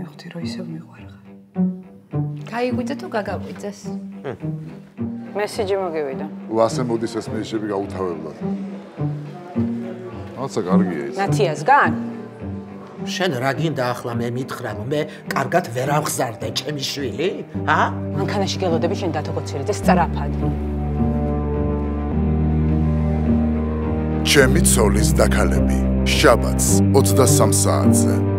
მივხვდი რომ ისევ მიყვარხარ. გაიგვიძე თუ გაგაგვიძეს? მესიჯი მოგივიდა. ვასე მოდის ეს მესიჯები გაუთავებლად. აცა კარგია ის. ნათიასგან? შენ რა გინდა ახლა მე მითხრა რომ მე კარგად ვერ აღზარდე ჩემი შვილი? ა? მანქანაში გელოდები შენ დათოგოცირი და სწრაფად. ჩემი ცოლის დაქალები. შაბათს 23 საათზე.